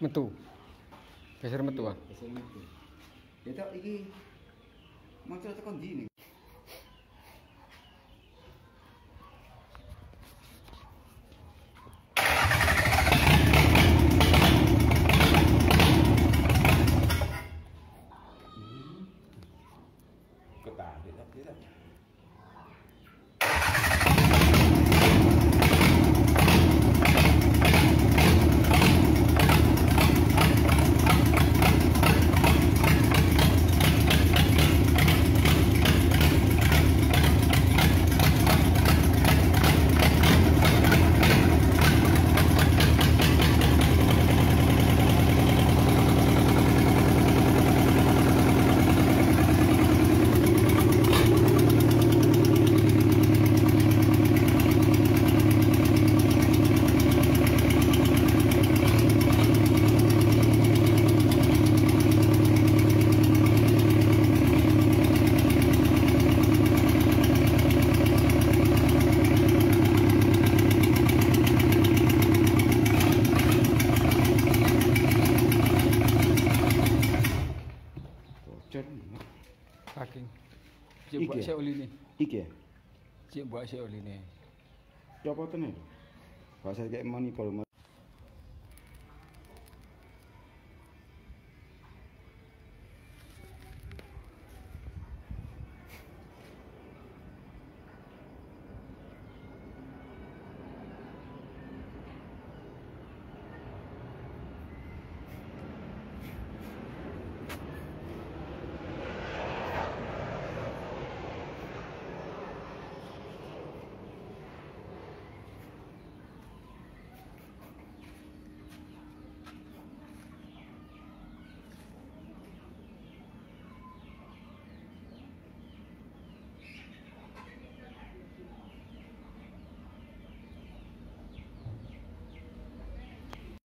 Metu. Geser metu ah. Geser metu. Ya tak iki Macam tekan ndi nih? Ketarik tak tidak. Saking. Cek buat sik uline. Iki. Cek buat sik uline. Ya apa tenan? Bahasa kayak money ball.